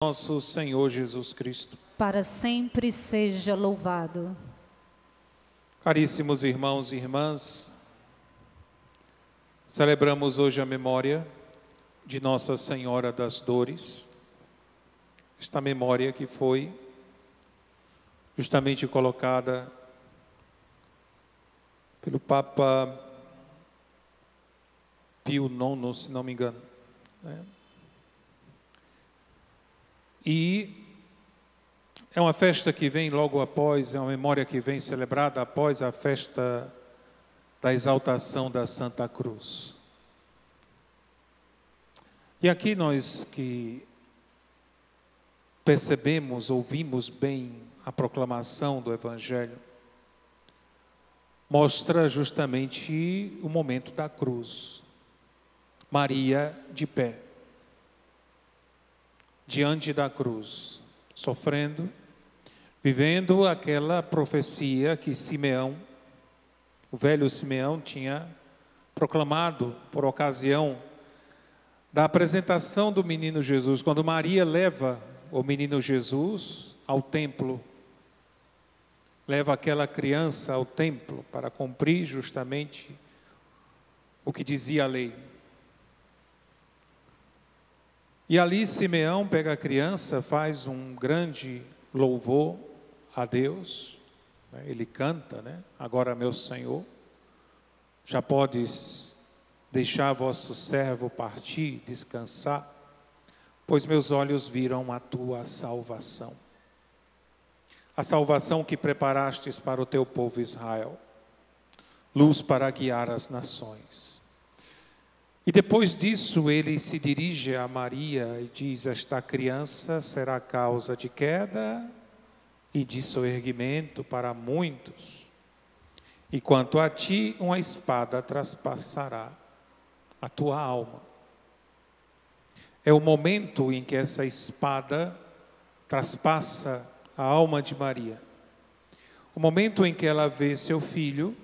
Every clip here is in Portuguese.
nosso Senhor Jesus Cristo. para sempre seja louvado. Caríssimos irmãos e irmãs, celebramos hoje a memória de Nossa Senhora das Dores. Esta memória que foi justamente colocada pelo Papa Pio IX, se não me engano. né? E é uma festa que vem logo após, é uma memória que vem celebrada após a festa da exaltação da Santa Cruz. E aqui nós que percebemos, ouvimos bem a proclamação do Evangelho, mostra justamente o momento da cruz. Maria de pé, diante da cruz, sofrendo, vivendo aquela profecia que Simeão, o velho Simeão, tinha proclamado por ocasião da apresentação do menino Jesus, quando Maria leva o menino Jesus ao templo, leva aquela criança ao templo para cumprir justamente o que dizia a lei. E ali Simeão pega a criança, faz um grande louvor a Deus, né? ele canta, né? Agora, meu Senhor, já podes deixar vosso servo partir, descansar, pois meus olhos viram a tua salvação. A salvação que preparastes para o teu povo Israel, luz para guiar as nações. E depois disso, ele se dirige a Maria e diz: Esta criança será causa de queda e de soerguimento para muitos. E quanto a ti, uma espada traspassará a tua alma. É o momento em que essa espada traspassa a alma de Maria. O momento em que ela vê seu filho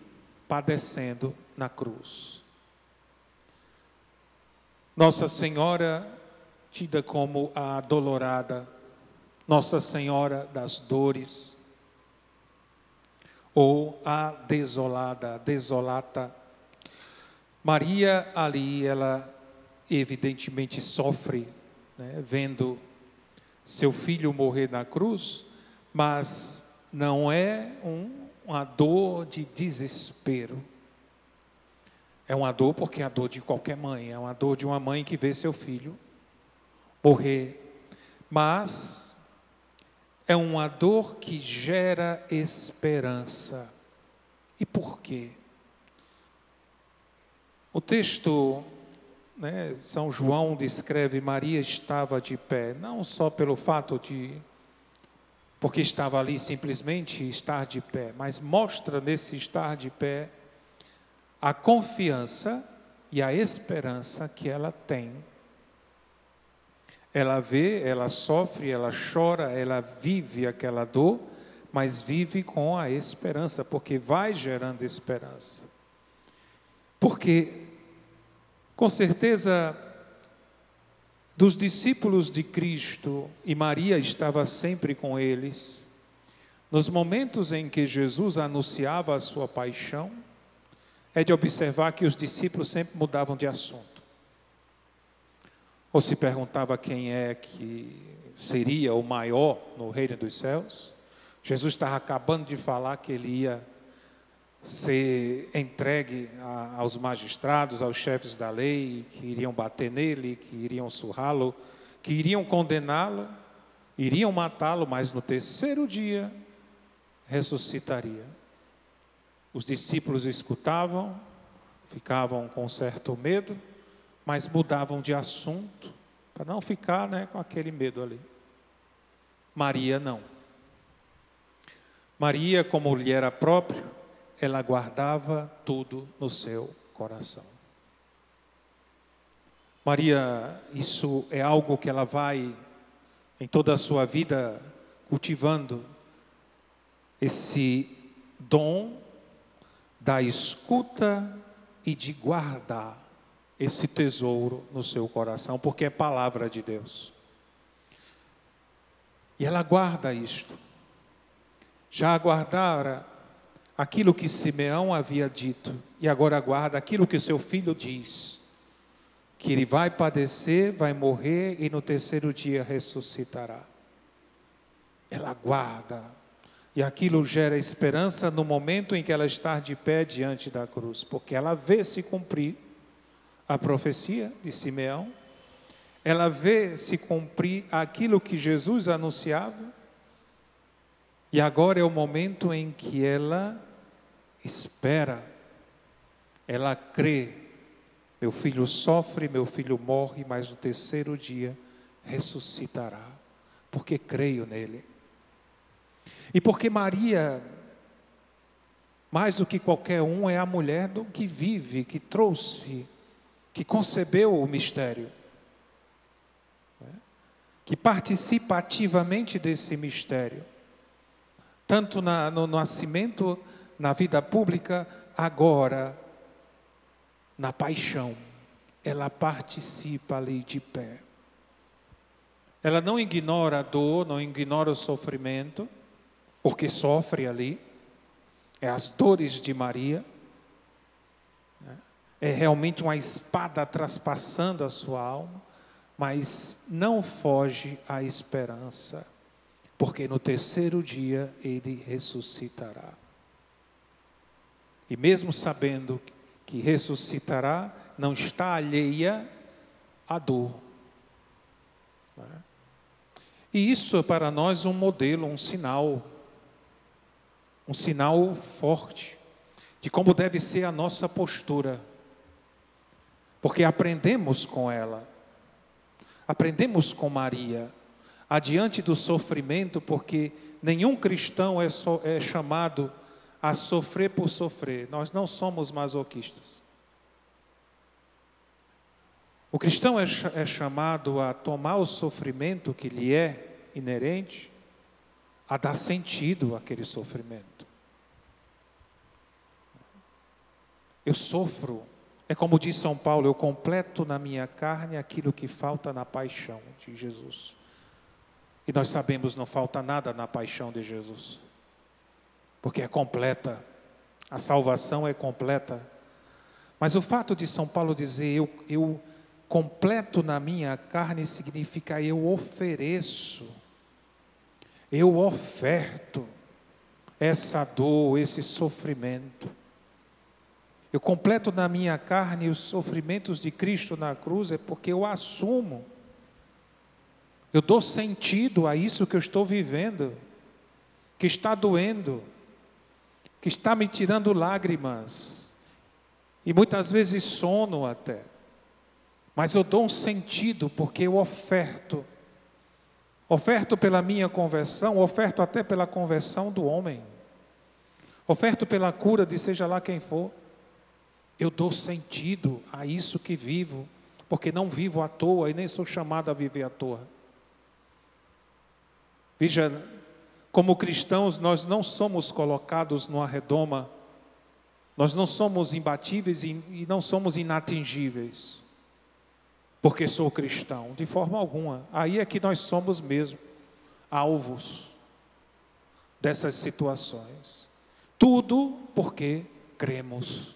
padecendo na cruz. Nossa Senhora, tida como a dolorada, Nossa Senhora das Dores, ou a desolada, desolata. Maria ali, ela evidentemente sofre, né, vendo seu filho morrer na cruz, mas não é um, uma dor de desespero. É uma dor porque é a dor de qualquer mãe, é uma dor de uma mãe que vê seu filho morrer. Mas é uma dor que gera esperança. E por quê? O texto, né, São João descreve Maria estava de pé, não só pelo fato de, porque estava ali simplesmente estar de pé, mas mostra nesse estar de pé a confiança e a esperança que ela tem. Ela vê, ela sofre, ela chora, ela vive aquela dor, mas vive com a esperança, porque vai gerando esperança. Porque, com certeza, dos discípulos de Cristo, e Maria estava sempre com eles, nos momentos em que Jesus anunciava a sua paixão, é de observar que os discípulos sempre mudavam de assunto. Ou se perguntava quem é que seria o maior no reino dos céus. Jesus estava acabando de falar que ele ia ser entregue a, aos magistrados, aos chefes da lei, que iriam bater nele, que iriam surrá-lo, que iriam condená-lo, iriam matá-lo, mas no terceiro dia ressuscitaria. Os discípulos escutavam, ficavam com certo medo, mas mudavam de assunto para não ficar né, com aquele medo ali. Maria não. Maria, como lhe era próprio, ela guardava tudo no seu coração. Maria, isso é algo que ela vai, em toda a sua vida, cultivando esse dom da escuta e de guardar esse tesouro no seu coração, porque é palavra de Deus. E ela guarda isto. Já aguardara aquilo que Simeão havia dito, e agora aguarda aquilo que seu filho diz: que ele vai padecer, vai morrer e no terceiro dia ressuscitará. Ela aguarda, e aquilo gera esperança no momento em que ela está de pé diante da cruz, porque ela vê se cumprir a profecia de Simeão, ela vê se cumprir aquilo que Jesus anunciava, e agora é o momento em que ela espera, ela crê. Meu filho sofre, meu filho morre, mas no terceiro dia ressuscitará, porque creio nele. E porque Maria, mais do que qualquer um, é a mulher do que vive, que trouxe, que concebeu o mistério, né? que participa ativamente desse mistério, tanto na, no nascimento, na vida pública, agora, na paixão, ela participa ali de pé. Ela não ignora a dor, não ignora o sofrimento, porque sofre ali, é as dores de Maria, é realmente uma espada traspassando a sua alma, mas não foge à esperança, porque no terceiro dia ele ressuscitará. E mesmo sabendo que ressuscitará, não está alheia à dor. Né? E isso é para nós um modelo, um sinal um sinal forte de como deve ser a nossa postura, porque aprendemos com ela, aprendemos com Maria, adiante do sofrimento, porque nenhum cristão é, so, é chamado a sofrer por sofrer, nós não somos masoquistas. O cristão é, é chamado a tomar o sofrimento que lhe é inerente, a dar sentido àquele sofrimento. Eu sofro. É como diz São Paulo, eu completo na minha carne aquilo que falta na paixão de Jesus. E nós sabemos não falta nada na paixão de Jesus. Porque é completa. A salvação é completa. Mas o fato de São Paulo dizer eu, eu completo na minha carne significa eu ofereço. Eu oferto essa dor, esse sofrimento. Eu completo na minha carne os sofrimentos de Cristo na cruz, é porque eu assumo. Eu dou sentido a isso que eu estou vivendo, que está doendo, que está me tirando lágrimas, e muitas vezes sono até. Mas eu dou um sentido porque eu oferto. Oferto pela minha conversão, oferto até pela conversão do homem. Oferto pela cura de seja lá quem for. Eu dou sentido a isso que vivo, porque não vivo à toa e nem sou chamado a viver à toa. Veja, como cristãos, nós não somos colocados numa redoma, nós não somos imbatíveis e não somos inatingíveis, porque sou cristão, de forma alguma. Aí é que nós somos mesmo alvos dessas situações. Tudo porque cremos.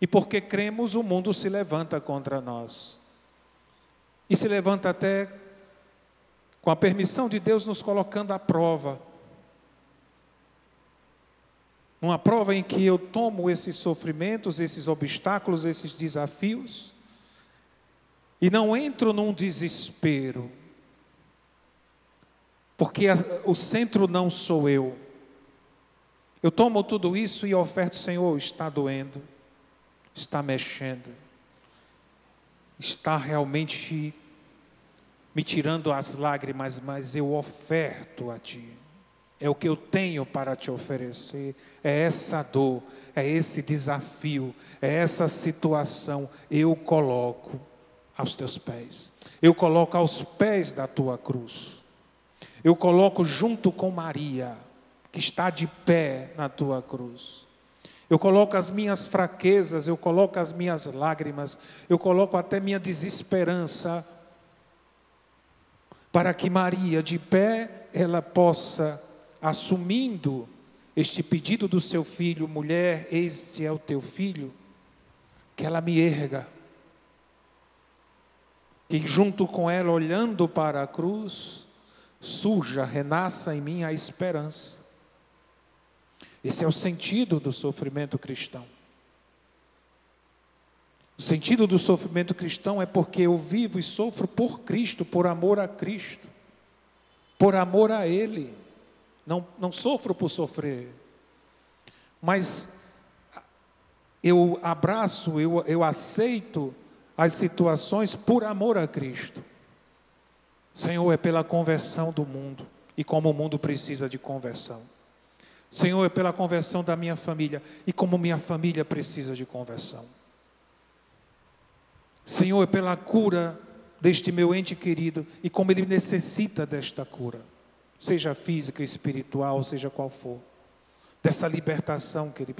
E porque cremos, o mundo se levanta contra nós. E se levanta até com a permissão de Deus nos colocando à prova. Uma prova em que eu tomo esses sofrimentos, esses obstáculos, esses desafios, e não entro num desespero, porque o centro não sou eu. Eu tomo tudo isso e oferto, Senhor, está doendo está mexendo, está realmente me tirando as lágrimas, mas eu oferto a Ti. É o que eu tenho para te oferecer, é essa dor, é esse desafio, é essa situação. Eu coloco aos teus pés, eu coloco aos pés da tua cruz, eu coloco junto com Maria, que está de pé na tua cruz. Eu coloco as minhas fraquezas, eu coloco as minhas lágrimas, eu coloco até minha desesperança. para que Maria, de pé, ela possa, assumindo este pedido do seu filho, mulher, este é o teu filho, que ela me erga, que junto com ela, olhando para a cruz, surja, renasça em mim a esperança. Esse é o sentido do sofrimento cristão. O sentido do sofrimento cristão é porque eu vivo e sofro por Cristo, por amor a Cristo, por amor a Ele. Não, não sofro por sofrer, mas eu abraço, eu, eu aceito as situações por amor a Cristo. Senhor, é pela conversão do mundo e como o mundo precisa de conversão. Senhor, é pela conversão da minha família e como minha família precisa de conversão. Senhor, é pela cura deste meu ente querido e como ele necessita desta cura, seja física, espiritual, seja qual for, dessa libertação que ele,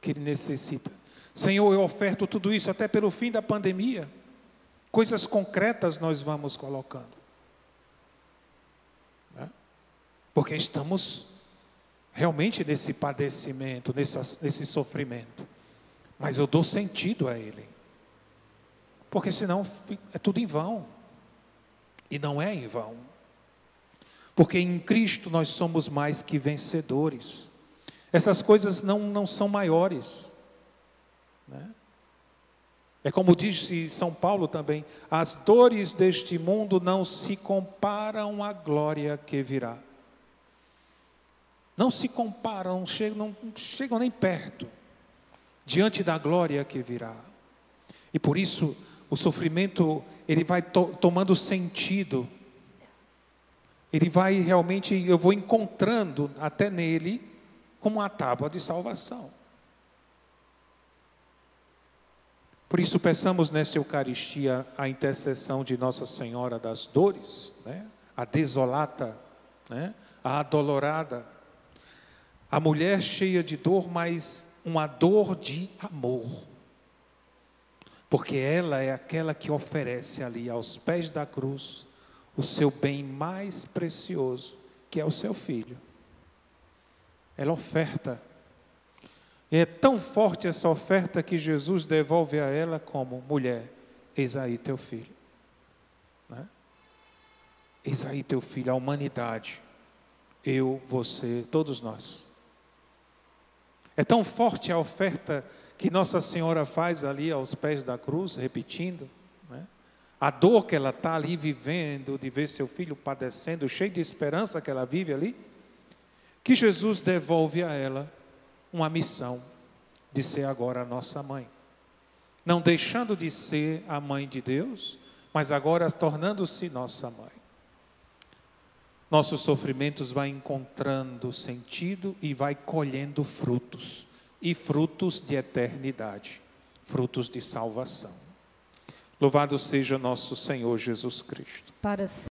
que ele necessita. Senhor, eu oferto tudo isso até pelo fim da pandemia. Coisas concretas nós vamos colocando. Né? Porque estamos realmente nesse padecimento, nesse, nesse sofrimento. Mas eu dou sentido a ele. Porque senão é tudo em vão. E não é em vão. Porque em Cristo nós somos mais que vencedores. Essas coisas não, não são maiores. Né? É como disse São Paulo também: as dores deste mundo não se comparam à glória que virá. Não se comparam, não chegam, não chegam nem perto diante da glória que virá. E por isso o sofrimento ele vai to tomando sentido. Ele vai realmente, eu vou encontrando até nele como uma tábua de salvação. Por isso peçamos nessa Eucaristia a intercessão de Nossa Senhora das Dores, né? a desolata, né? a adolorada, a mulher cheia de dor, mas uma dor de amor porque ela é aquela que oferece ali aos pés da cruz o seu bem mais precioso, que é o seu filho. Ela oferta. E é tão forte essa oferta que Jesus devolve a ela como mulher: Eis aí teu filho. Né? Eis aí teu filho, a humanidade. Eu, você, todos nós. É tão forte a oferta que Nossa Senhora faz ali aos pés da cruz, repetindo, né? a dor que ela está ali vivendo, de ver seu filho padecendo, cheio de esperança que ela vive ali, que Jesus devolve a ela uma missão de ser agora a nossa mãe. Não deixando de ser a mãe de Deus, mas agora tornando-se nossa mãe. Nossos sofrimentos vai encontrando sentido e vai colhendo frutos e frutos de eternidade, frutos de salvação. Louvado seja nosso Senhor Jesus Cristo. Para